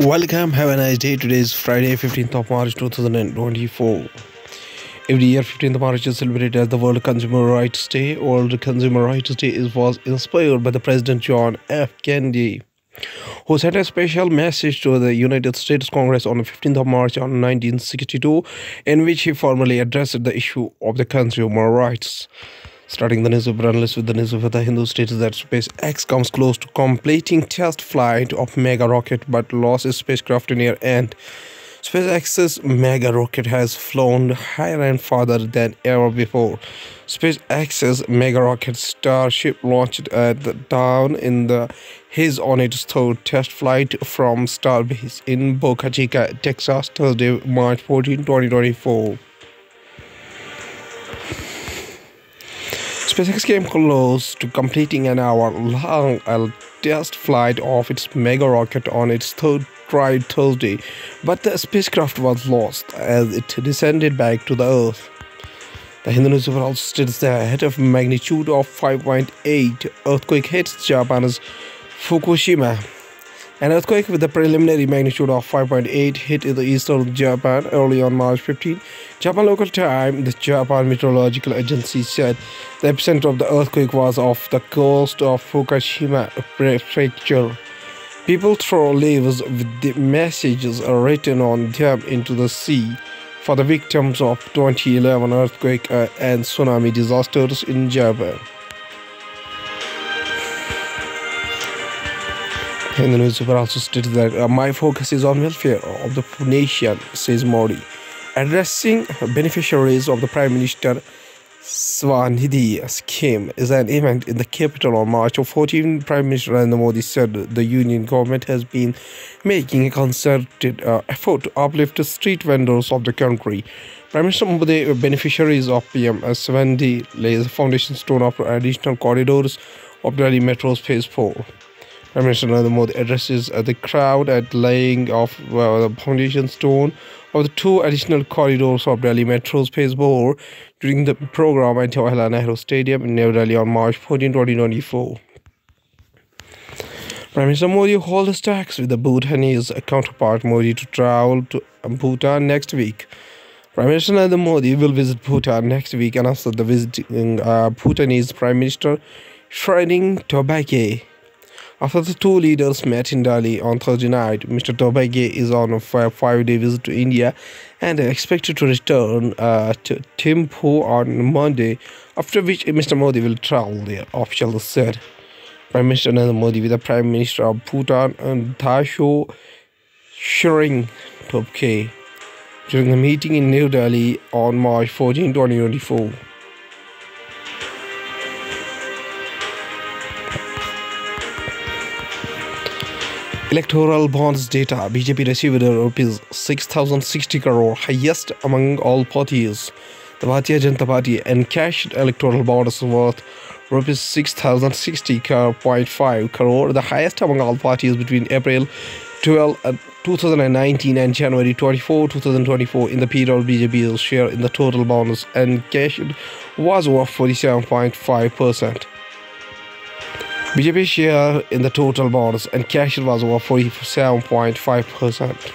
Welcome, have a nice day. Today is Friday, 15th of March 2024. Every year, 15th of March is celebrated as the World Consumer Rights Day. World Consumer Rights Day was inspired by the President John F. Kennedy, who sent a special message to the United States Congress on the 15th of March on 1962, in which he formally addressed the issue of the consumer rights. Starting the newspaper analyst with the newspaper The Hindu states that SpaceX comes close to completing test flight of mega rocket but lost spacecraft near end. SpaceX's mega rocket has flown higher and farther than ever before. SpaceX's mega rocket Starship launched at the dawn in the his on its third test flight from Starbase in Boca Chica, Texas, Thursday, March 14, 2024. SpaceX came close to completing an hour-long test flight of its mega rocket on its third try Thursday, but the spacecraft was lost as it descended back to the Earth. The Hindu newspaper also states that a hit of magnitude of 5.8 earthquake hits Japan's Fukushima an earthquake with a preliminary magnitude of 5.8 hit the eastern Japan early on March 15. Japan local time, the Japan Meteorological Agency said the epicenter of the earthquake was off the coast of Fukushima Prefecture. People throw leaves with messages written on them into the sea for the victims of 2011 earthquake uh, and tsunami disasters in Japan. In the newspaper also stated that uh, my focus is on welfare of the nation, says Modi. Addressing beneficiaries of the Prime Minister SVANidhi scheme is an event in the capital on March 14. Prime Minister Narendra Modi said the union government has been making a concerted uh, effort to uplift the street vendors of the country. Prime Minister Modi, beneficiaries of PM SVANidhi, lays the foundation stone of additional corridors of Delhi Metro's Phase 4. Prime Minister Narendra Modi addresses uh, the crowd at laying of the foundation stone of the two additional corridors of Delhi Metro's Phase 4 during the program at Jawaharlal Nehru Stadium in New Delhi on March 14, 2024. Prime Minister Modi holds talks with the Bhutanese counterpart Modi to travel to Bhutan next week. Prime Minister Narendra Modi will visit Bhutan next week and after the visiting uh, Bhutanese Prime Minister Tshering Tobgay. After the two leaders met in Delhi on Thursday night, Mr. Tobgay is on a five-day visit to India and expected to return uh, to Thimphu on Monday, after which Mr. Modi will travel there, officials said. Prime Minister Narendra Modi with the Prime Minister of Bhutan and Dasho Tshering Tobgay during a meeting in New Delhi on March 14, 2024. Electoral bonds data BJP received rupees 6060 crore, highest among all parties. The Bharatiya Janata Party encashed electoral bonds worth rupees 6060.5 crore, the highest among all parties between April 12, uh, 2019 and January 24, 2024. In the period, BJP's share in the total bonds encashed was worth 47.5 percent. BJP share in the total bonds and cash was over 47.5%.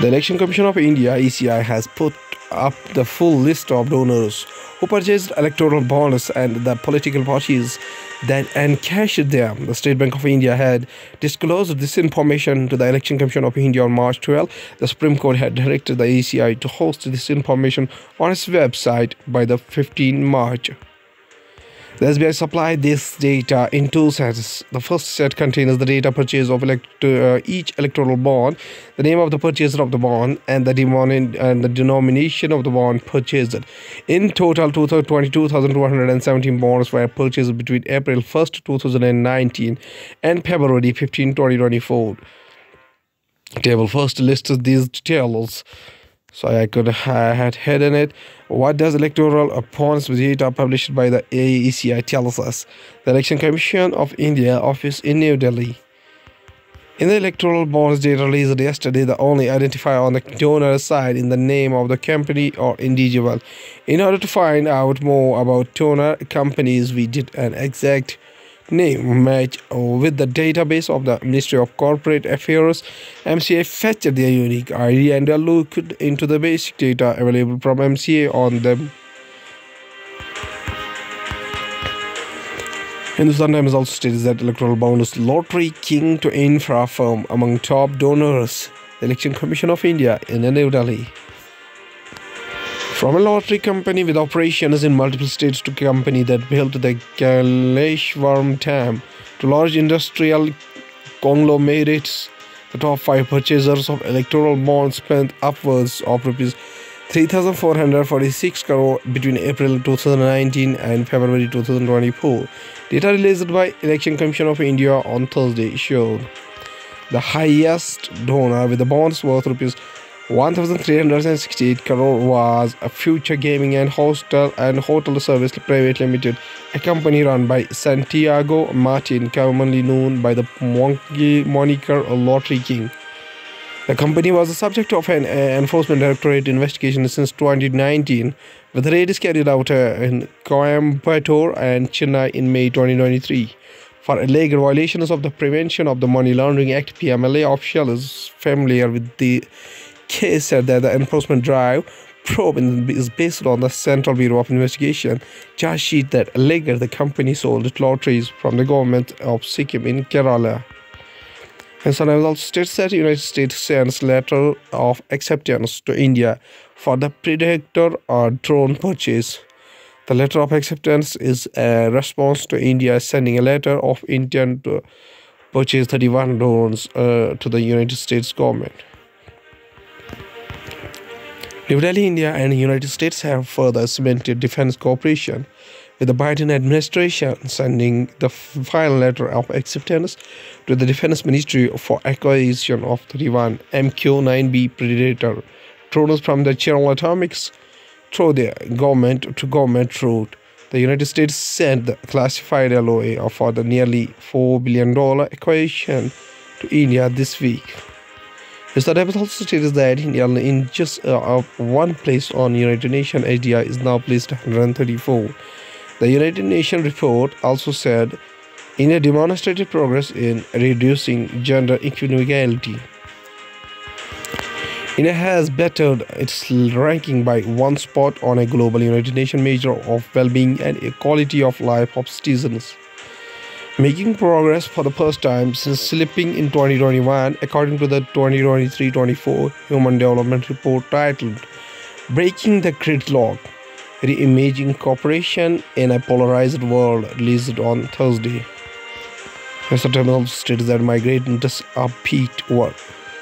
The Election Commission of India ECI has put up the full list of donors who purchased electoral bonds and the political parties that encashed them. The State Bank of India had disclosed this information to the Election Commission of India on March 12. The Supreme Court had directed the ECI to host this information on its website by the 15 March. The SBI supplied this data in two sets. The first set contains the data purchase of elect uh, each electoral bond, the name of the purchaser of the bond, and the, and the denomination of the bond purchased. In total, 22,217 bonds were purchased between April 1st, 2019 and February 15, 2024. Table first lists these details so I could have hidden it. What does electoral opponents data published by the AECI tells us? The Election Commission of India office in New Delhi. In the electoral bonds data released yesterday, the only identifier on the donor side in the name of the company or individual. In order to find out more about donor companies, we did an exact name match with the database of the Ministry of Corporate Affairs, MCA fetched their unique ID and looked into the basic data available from MCA on them. Hindustan Times also states that electoral bonds lottery king to infra firm among top donors. The Election Commission of India in New Delhi. From a lottery company with operations in multiple states to a company that built the Kaleshwaram Dam to large industrial conglomerates, the top five purchasers of electoral bonds spent upwards of rupees 3,446 crore between April 2019 and February 2024. Data released by Election Commission of India on Thursday showed the highest donor with the bonds worth rupees 1368 crore was a future gaming and hostel and hotel service private limited a company run by santiago martin commonly known by the moniker lottery king. The company was the subject of an uh, enforcement directorate investigation since 2019 with raids carried out uh, in coimbatore and chennai in may 2023 for alleged violations of the prevention of the money laundering act pmla officials familiar with the case said that the enforcement drive probe is based on the Central Bureau of Investigation charge sheet that alleged the company sold lotteries from the government of Sikkim in Kerala. And so also states that the United States sends letter of acceptance to India for the Predator or drone purchase. The letter of acceptance is a response to India sending a letter of intent to purchase 31 drones uh, to the United States government. New Delhi, India, and the United States have further cemented defense cooperation, with the Biden administration sending the final letter of acceptance to the Defense Ministry for acquisition of 31 MQ-9B Predator drones from the General Atomics through the government to government route. The United States sent the classified LOA for the nearly $4 billion acquisition to India this week. Mr. Davis also stated that India in just uh, one place on United Nations HDI is now placed 134. The United Nations report also said India demonstrated progress in reducing gender inequality. India has bettered its ranking by one spot on a global United Nations measure of well-being and equality of life of citizens making progress for the first time since slipping in 2021 according to the 2023-24 Human Development Report titled Breaking the Gridlock Reimaging Cooperation in a Polarized World released on Thursday. Mr. Terminal states that migrating does upbeat work.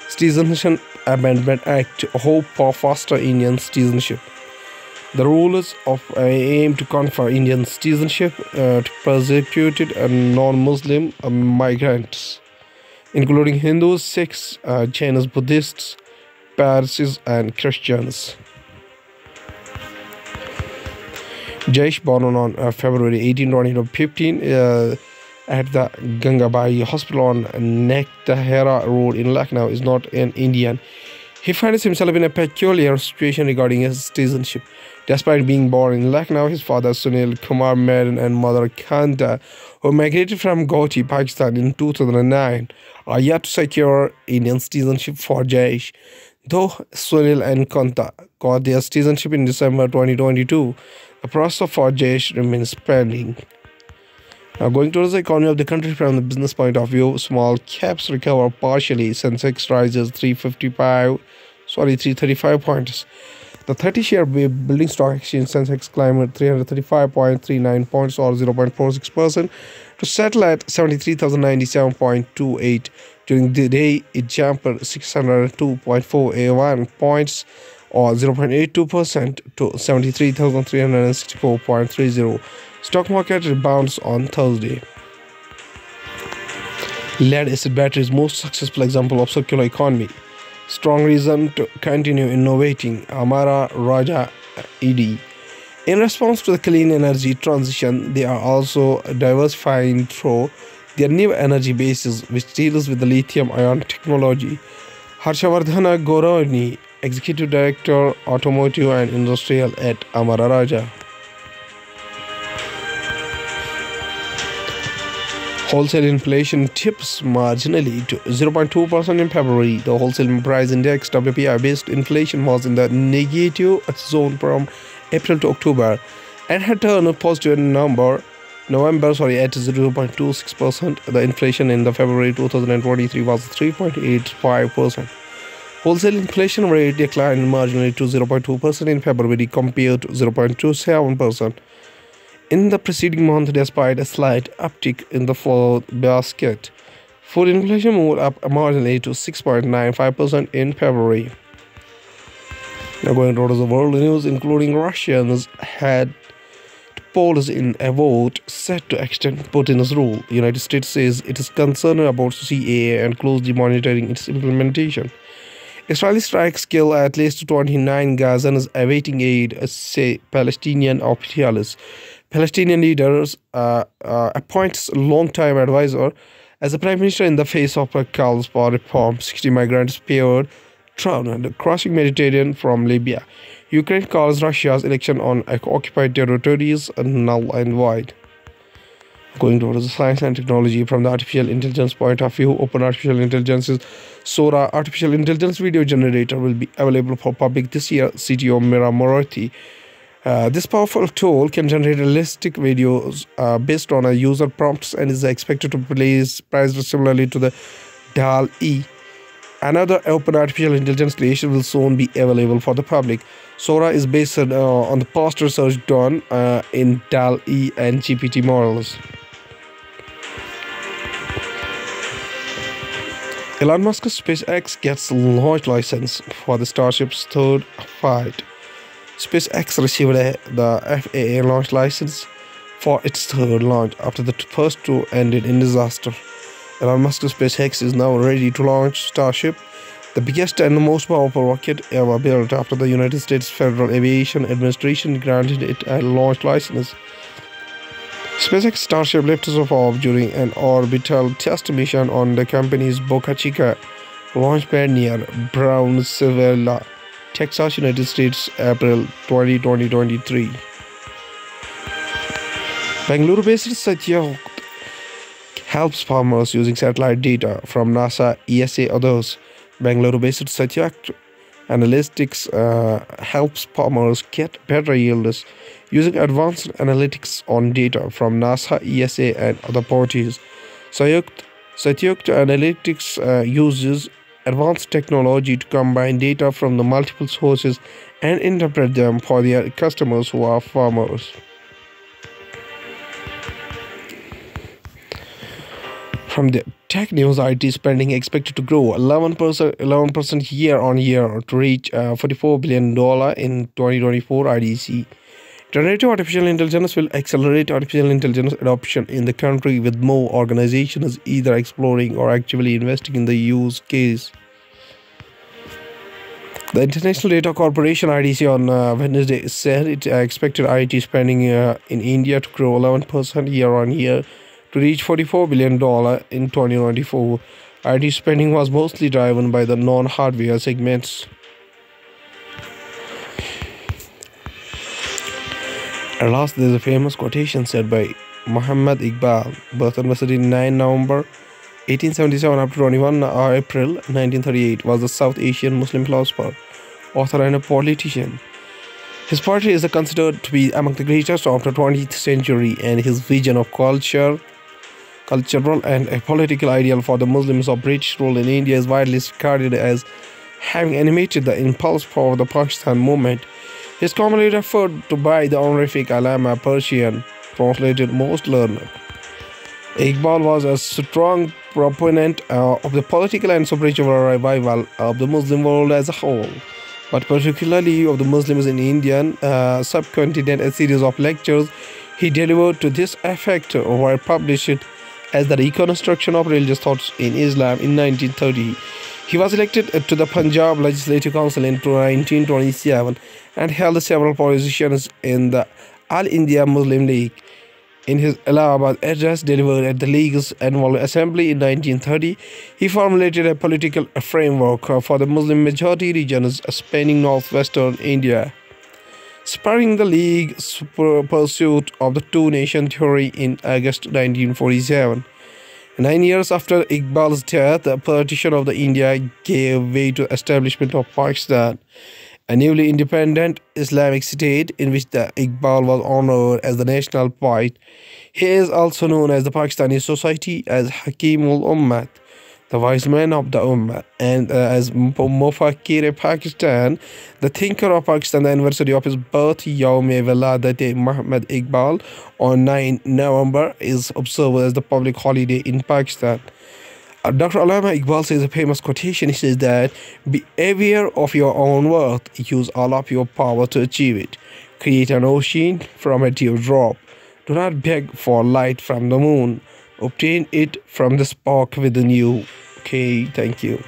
Citizenship Amendment Act hope for faster Indian citizenship. The rules of uh, aim to confer Indian citizenship uh, to persecuted non-Muslim uh, migrants, including Hindus, Sikhs, uh, Jainas, Buddhists, Parsis, and Christians. Jaish, born on uh, February 18, 2015, uh, at the Gangabai Hospital on Nektahera Road in Lucknow, is not an Indian. He finds himself in a peculiar situation regarding his citizenship. Despite being born in Lucknow, his father Sunil Kumar Menon and mother Kanta, who migrated from Ghotki, Pakistan in 2009, are yet to secure Indian citizenship for Jaish. Though Sunil and Kanta got their citizenship in December 2022, the process for Jaish remains pending. Now, going towards the economy of the country from the business point of view, small caps recover partially. Sensex rises 355, sorry, 335 points. The 30 share building stock exchange Sensex climbed 335.39 points or 0.46% to settle at 73,097.28. During the day, it jumped 602.481 points or 0.82% to 73,364.30. Stock market rebounds on Thursday. Lead acid batteries most successful example of circular economy strong reason to continue innovating Amara Raja ED. In response to the clean energy transition, they are also diversifying through their new energy bases, which deals with the lithium ion technology. Harshavardhana Gourineni, Executive Director, Automotive and Industrial at Amara Raja. Wholesale inflation tips marginally to 0.2% in February. The wholesale price index WPI based inflation was in the negative zone from April to October and had turned a positive number November sorry at 0.26%. The inflation in the February 2023 was 3.85%. Wholesale inflation rate declined marginally to 0.2% in February compared to 0.27% in the preceding month despite a slight uptick in the food basket. Food inflation moved up marginally to 6.95% in February. Now going towards the world news, including Russians had polls in a vote set to extend Putin's rule. United States says it is concerned about CAA and closely monitoring its implementation. Israeli strikes kill at least 29 Gazans awaiting aid, say Palestinian officials. Palestinian leaders uh, uh, appoints long-time advisor as the prime minister in the face of a calls for reform. 60 migrants peered drowned crossing Mediterranean from Libya. Ukraine calls Russia's election on occupied territories null and void. Going towards the science and technology from the artificial intelligence point of view, Open Artificial Intelligence's Sora artificial intelligence video generator will be available for public this year, CTO Mira Murati uh, this powerful tool can generate realistic videos uh, based on a user prompts and is expected to place priced similarly to the DALL-E. Another open artificial intelligence creation will soon be available for the public. Sora is based uh, on the past research done uh, in DALL-E and GPT models. Elon Musk's SpaceX gets launch license for the Starship's third flight. SpaceX received the FAA launch license for its third launch after the first two ended in disaster. Elon Musk's SpaceX is now ready to launch Starship, the biggest and most powerful rocket ever built after the United States Federal Aviation Administration granted it a launch license. SpaceX Starship lifts off during an orbital test mission on the company's Boca Chica launch pad near Brownsville, Texas, United States, April 20, 2023. Bangalore-based Satyukt helps farmers using satellite data from NASA, ESA, others. Bangalore-based Satyukt Analytics uh, helps farmers get better yields using advanced analytics on data from NASA, ESA, and other parties. Satyukt Analytics uh, uses advanced technology to combine data from the multiple sources and interpret them for their customers who are farmers. From the tech news, IT spending expected to grow 11%, 11% year on year to reach uh, $44 billion in 2024 IDC. Generative artificial intelligence will accelerate artificial intelligence adoption in the country with more organizations either exploring or actively investing in the use case. The International Data Corporation IDC on uh, Wednesday said it uh, expected IT spending uh, in India to grow 11% year on year to reach $44 billion in 2024. IT spending was mostly driven by the non hardware segments. At last, there's a famous quotation said by Muhammad Iqbal, birth anniversary 9 November 1877 up to 21 April 1938, was a South Asian Muslim philosopher, author, and a politician. His poetry is considered to be among the greatest of the 20th century, and his vision of culture, cultural and a political ideal for the Muslims of British rule in India is widely regarded as having animated the impulse for the Pakistan movement is commonly referred to by the honorific Allama Persian, translated most learned. Iqbal was a strong proponent uh, of the political and spiritual revival of the Muslim world as a whole, but particularly of the Muslims in Indian uh, subcontinent. A series of lectures he delivered to this effect were published as the reconstruction of religious thoughts in Islam in 1930. He was elected to the Punjab Legislative Council in 1927 and held several positions in the All India Muslim League. In his Allahabad address delivered at the League's annual assembly in 1930, he formulated a political framework for the Muslim majority regions spanning northwestern India. Spurring the League's pursuit of the two nation theory in August 1947. Nine years after Iqbal's death, the partition of the India gave way to establishment of Pakistan, a newly independent Islamic state in which the Iqbal was honored as the national poet. He is also known as the Pakistani Society as Hakimul Ummat the wise man of the Ummah, and uh, as Mufakir Pakistan, the thinker of Pakistan, the anniversary of his birth, Yawm Wiladati Muhammad Iqbal, on 9 November, is observed as the public holiday in Pakistan. Uh, Dr. Allama Iqbal says a famous quotation. He says that, Be aware of your own worth, use all of your power to achieve it. Create an ocean from a teardrop. Do not beg for light from the moon obtain it from the spark within you okay thank you